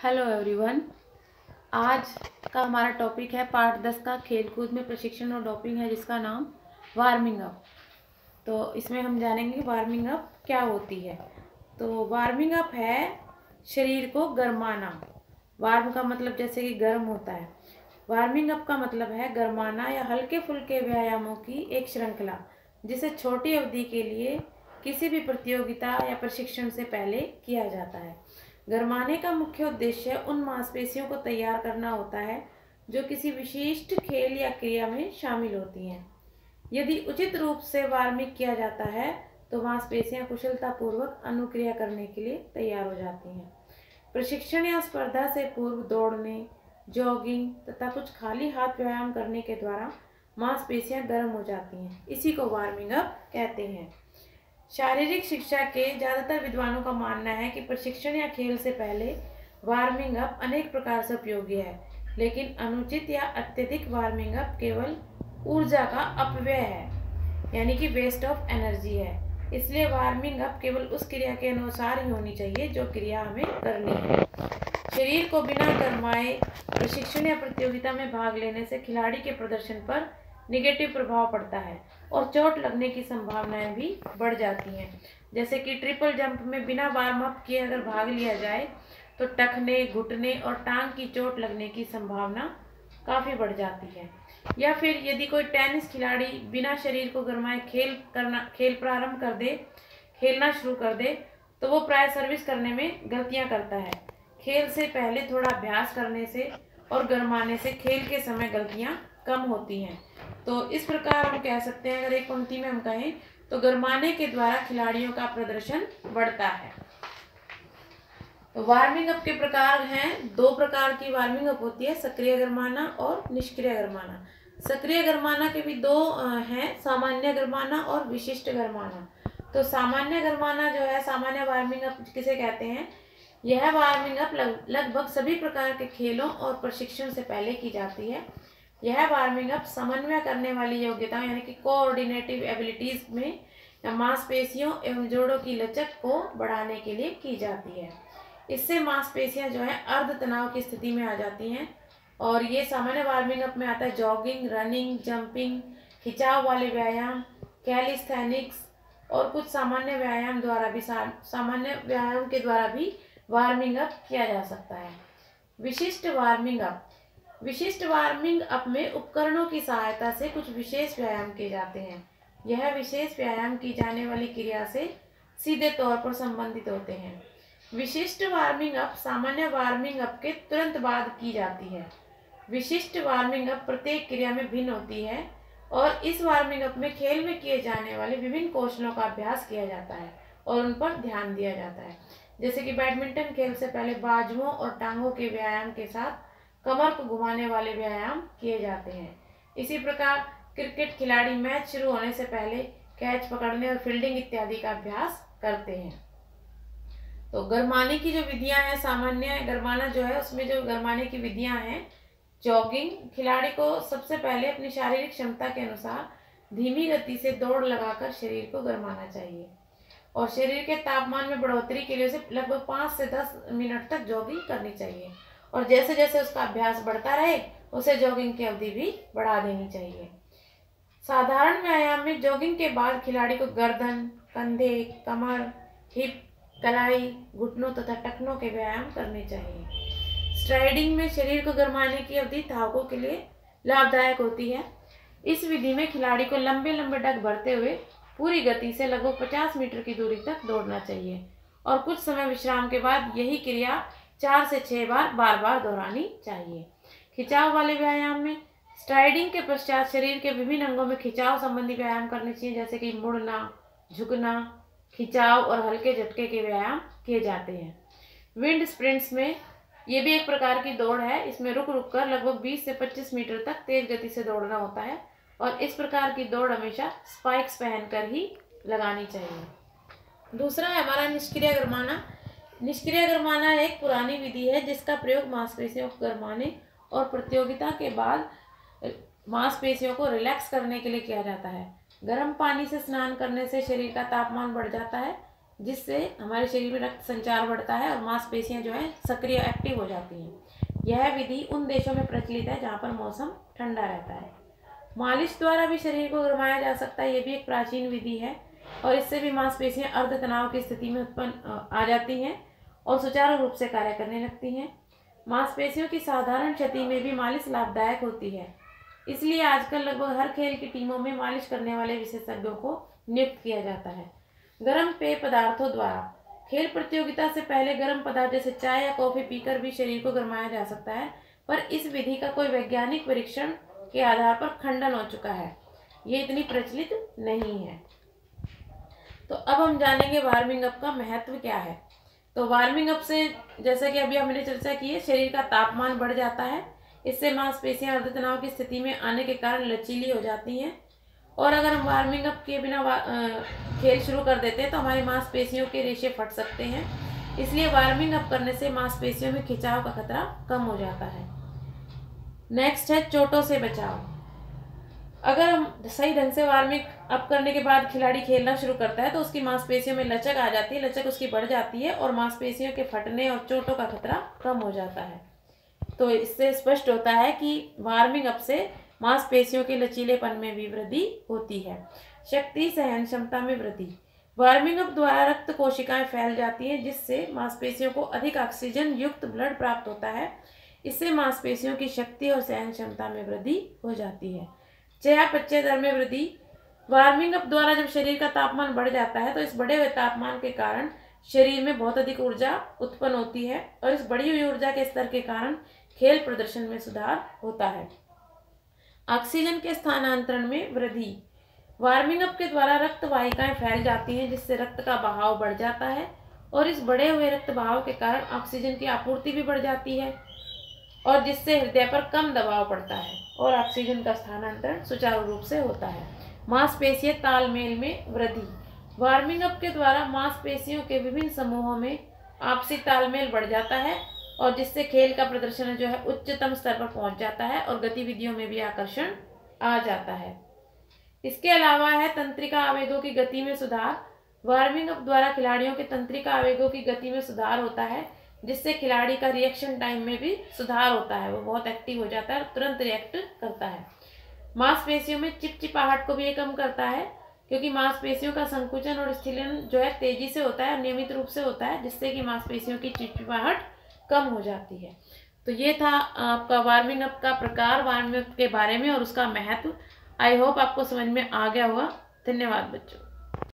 Hello everyone, आज का हमारा टॉपिक है पार्ट दस का खेलकूद में प्रशिक्षण और डोपिंग है, जिसका नाम वार्मिंग अप। तो इसमें हम जानेंगे वार्मिंग अप क्या होती है। तो वार्मिंग अप है शरीर को गर्माना। वार्म का मतलब जैसे कि गर्म होता है। वार्मिंग अप का मतलब है गर्माना या हल्के फुल्के व्यायामों की एक श्रृंखला, जिसे छोटी अवधि के लिए किसी भी प्रतियोगिता या प्रशिक्षण से पहले किया जाता है। गरमाने का मुख्य उद्देश्य उन मांसपेशियों को तैयार करना होता है, जो किसी विशिष्ट खेल या क्रिया में शामिल होती हैं। यदि उचित रूप से वार्मिक किया जाता है तो मांसपेशियाँ कुशलतापूर्वक अनुक्रिया करने के लिए तैयार हो जाती हैं। प्रशिक्षण या स्पर्धा से पूर्व दौड़ने, जॉगिंग तथा कुछ खाली हाथ व्यायाम करने के द्वारा मांसपेशियाँ गर्म हो जाती हैं। इसी को वार्मिंग अप कहते हैं। शारीरिक शिक्षा के ज़्यादातर विद्वानों का मानना है कि प्रशिक्षण या खेल से पहले वार्मिंग अप अनेक प्रकार से उपयोगी है, लेकिन अनुचित या अत्यधिक वार्मिंग अप केवल ऊर्जा का अपव्यय है, यानी कि वेस्ट ऑफ़ एनर्जी है। इसलिए वार्मिंग अप केवल उस क्रिया के अनुसार ही होनी चाहिए जो क्रिया हमें करनी है। शरीर को बिना गरमाए प्रशिक्षण या प्रतियोगिता में भाग लेने से खिलाड़ी के प्रदर्शन पर निगेटिव प्रभाव पड़ता है और चोट लगने की संभावनाएँ भी बढ़ जाती हैं। जैसे कि ट्रिपल जंप में बिना वार्म अप किए अगर भाग लिया जाए तो टखने, घुटने और टांग की चोट लगने की संभावना काफ़ी बढ़ जाती है। या फिर यदि कोई टेनिस खिलाड़ी बिना शरीर को गरमाए खेल करना, खेल प्रारंभ कर दे, खेलना शुरू कर दे तो वो प्राय सर्विस करने में गलतियाँ करता है। खेल से पहले थोड़ा अभ्यास करने से और गरमाने से खेल के समय गलतियाँ कम होती हैं। तो इस प्रकार हम कह सकते हैं, अगर एक पंक्ति में हम कहें तो गरमाने के द्वारा खिलाड़ियों का प्रदर्शन बढ़ता है। तो वार्मिंग अप के प्रकार हैं, दो प्रकार की वार्मिंग अप होती है, सक्रिय गरमाना और निष्क्रिय गरमाना। सक्रिय गरमाना के भी दो हैं, सामान्य गरमाना और विशिष्ट गरमाना। तो सामान्य गरमाना जो है, सामान्य वार्मिंग अप किसे कहते हैं? यह वार्मिंग अप लगभग सभी प्रकार के खेलों और प्रशिक्षण से पहले की जाती है। यह वार्मिंग अप समन्वय करने वाली योग्यताओं, यानी कि कोऑर्डिनेटिव एबिलिटीज में मांसपेशियों एवं जोड़ों की लचक को बढ़ाने के लिए की जाती है। इससे मांसपेशियाँ जो है, अर्ध तनाव की स्थिति में आ जाती हैं और ये सामान्य वार्मिंग अप में आता है। जॉगिंग रनिंग जंपिंग खिंचाव वाले व्यायाम कैलिस्थेनिक्स और कुछ सामान्य व्यायाम द्वारा भी सामान्य व्यायाम के द्वारा भी वार्मिंग अप किया जा सकता है। विशिष्ट वार्मिंग अप विशिष्ट वार्मिंग अप में उपकरणों की सहायता से कुछ विशेष व्यायाम किए जाते हैं। यह विशेष व्यायाम की जाने वाली क्रिया से सीधे तौर पर संबंधित होते हैं। विशिष्ट वार्मिंग अप सामान्य वार्मिंग अप के तुरंत बाद की जाती है। विशिष्ट वार्मिंग अप प्रत्येक क्रिया में भिन्न होती है और इस वार्मिंग अप में खेल में किए जाने वाले विभिन्न कौशलों का अभ्यास किया जाता है और उन पर ध्यान दिया जाता है। जैसे कि बैडमिंटन खेल से पहले बाजुओं और टांगों के व्यायाम के साथ कमर को घुमाने वाले व्यायाम किए जाते हैं। इसी प्रकार क्रिकेट खिलाड़ी मैच शुरू होने से पहले कैच पकड़ने और फील्डिंग इत्यादि का अभ्यास करते हैं। तो गरमाने की जो विधियाँ हैं, सामान्य गरमाना जो है, उसमें जो गरमाने की विधियाँ हैं, जॉगिंग खिलाड़ी को सबसे पहले अपनी शारीरिक क्षमता के अनुसार धीमी गति से दौड़ लगाकर शरीर को गरमाना चाहिए और शरीर के तापमान में बढ़ोतरी के लिए उसे लगभग पाँच से दस मिनट तक जॉगिंग करनी चाहिए। और जैसे जैसे उसका अभ्यास बढ़ता रहे, उसे जॉगिंग की अवधि भी बढ़ा देनी चाहिए। साधारण व्यायाम में जॉगिंग के बाद खिलाड़ी को गर्दन, कंधे, कमर हिप कलाई, घुटनों तथा टखनों के व्यायाम करने चाहिए। स्ट्राइडिंग में शरीर को गरमाने की अवधि धावकों के लिए लाभदायक होती है। इस विधि में खिलाड़ी को लंबे लंबे डग भरते हुए पूरी गति से लगभग 50 मीटर की दूरी तक दौड़ना चाहिए। और कुछ समय विश्राम के बाद यही क्रिया चार से छह बार बार बार दोहरानी चाहिए। खिंचाव वाले व्यायाम में स्ट्राइडिंग के पश्चात शरीर के विभिन्न अंगों में खिंचाव संबंधी व्यायाम करने चाहिए, जैसे कि मुड़ना, झुकना, खिंचाव और हल्के झटके के व्यायाम किए जाते हैं। विंड स्प्रिंट्स में ये भी एक प्रकार की दौड़ है। इसमें रुक रुक कर लगभग 20 से 25 मीटर तक तेज गति से दौड़ना होता है और इस प्रकार की दौड़ हमेशा स्पाइक्स पहनकर ही लगानी चाहिए। दूसरा है हमारा निष्क्रिय गरमाना। निष्क्रिय गरमाना एक पुरानी विधि है, जिसका प्रयोग मांसपेशियों को गरमाने और प्रतियोगिता के बाद मांसपेशियों को रिलैक्स करने के लिए किया जाता है। गर्म पानी से स्नान करने से शरीर का तापमान बढ़ जाता है, जिससे हमारे शरीर में रक्त संचार बढ़ता है और मांसपेशियाँ जो है सक्रिय एक्टिव हो जाती हैं। यह विधि उन देशों में प्रचलित है जहाँ पर मौसम ठंडा रहता है। मालिश द्वारा भी शरीर को गरमाया जा सकता है ये भी एक प्राचीन विधि है और इससे भी मांसपेशियाँ अर्ध तनाव की स्थिति में उत्पन्न आ जाती हैं। और सुचारू रूप से कार्य करने लगती हैं। मांसपेशियों की साधारण क्षति में भी मालिश लाभदायक होती है। इसलिए आजकल लगभग हर खेल की टीमों में मालिश करने वाले विशेषज्ञों को नियुक्त किया जाता है। गर्म पेय पदार्थों द्वारा। खेल प्रतियोगिता से पहले गर्म पदार्थ जैसे चाय या कॉफ़ी पीकर भी शरीर को गरमाया जा सकता है, पर इस विधि का कोई वैज्ञानिक परीक्षण के आधार पर खंडन हो चुका है। ये इतनी प्रचलित नहीं है। तो अब हम जानेंगे वार्मिंग अप का महत्व क्या है। तो वार्मिंग अप से जैसा कि अभी हमने चर्चा की है, शरीर का तापमान बढ़ जाता है। इससे मांसपेशियाँ अर्ध तनाव की स्थिति में आने के कारण लचीली हो जाती हैं। और अगर हम वार्मिंग अप के बिना खेल शुरू कर देते हैं तो हमारी मांसपेशियों के रेशे फट सकते हैं। इसलिए वार्मिंग अप करने से मांसपेशियों में खिंचाव का खतरा कम हो जाता है। नेक्स्ट है, चोटों से बचाव। अगर हम सही ढंग से वार्मिंग अप करने के बाद खिलाड़ी खेलना शुरू करता है तो उसकी मांसपेशियों में लचक आ जाती है, लचक उसकी बढ़ जाती है और मांसपेशियों के फटने और चोटों का खतरा कम हो जाता है। तो इससे स्पष्ट होता है कि वार्मिंग अप से मांसपेशियों के लचीलेपन में भी वृद्धि होती है। शक्ति, सहन क्षमता में वृद्धि। वार्मिंग अप द्वारा रक्त कोशिकाएँ फैल जाती हैं, जिससे मांसपेशियों को अधिक ऑक्सीजन युक्त ब्लड प्राप्त होता है। इससे मांसपेशियों की शक्ति और सहन क्षमता में वृद्धि हो जाती है। चयापचय दर में वृद्धि। वार्मिंग अप द्वारा जब शरीर का तापमान बढ़ जाता है तो इस बढ़े हुए तापमान के कारण शरीर में बहुत अधिक ऊर्जा उत्पन्न होती है और इस बढ़ी हुई ऊर्जा के स्तर के कारण खेल प्रदर्शन में सुधार होता है। ऑक्सीजन के स्थानांतरण में वृद्धि। वार्मिंग अप के द्वारा रक्त वाहिकाएँ फैल जाती हैं, जिससे रक्त का बहाव बढ़ जाता है और इस बढ़े हुए रक्त बहाव के कारण ऑक्सीजन की आपूर्ति भी बढ़ जाती है। और जिससे हृदय पर कम दबाव पड़ता है और ऑक्सीजन का स्थानांतरण सुचारू रूप से होता है। मांसपेशीय तालमेल में वृद्धि। वार्मिंग अप के द्वारा मांसपेशियों के विभिन्न समूहों में आपसी तालमेल बढ़ जाता है और जिससे खेल का प्रदर्शन जो है उच्चतम स्तर पर पहुँच जाता है और गतिविधियों में भी आकर्षण आ जाता है। इसके अलावा है तंत्रिका आवेगों की गति में सुधार। वार्मिंग अप द्वारा खिलाड़ियों के तंत्रिका आवेगों की गति में सुधार होता है। जिससे खिलाड़ी का रिएक्शन टाइम में भी सुधार होता है, वो बहुत एक्टिव हो जाता है और तुरंत रिएक्ट करता है। मांसपेशियों में चिपचिपाहट को भी ये कम करता है, क्योंकि मांसपेशियों का संकुचन और स्थिलन जो है तेज़ी से होता है नियमित रूप से होता है, जिससे कि मांसपेशियों की चिपचिपाहट कम हो जाती है। तो ये था आपका वार्मिंग अप का प्रकार वार्मिंग अप के बारे में और उसका महत्व। आई होप आपको समझ में आ गया होगा। धन्यवाद बच्चों।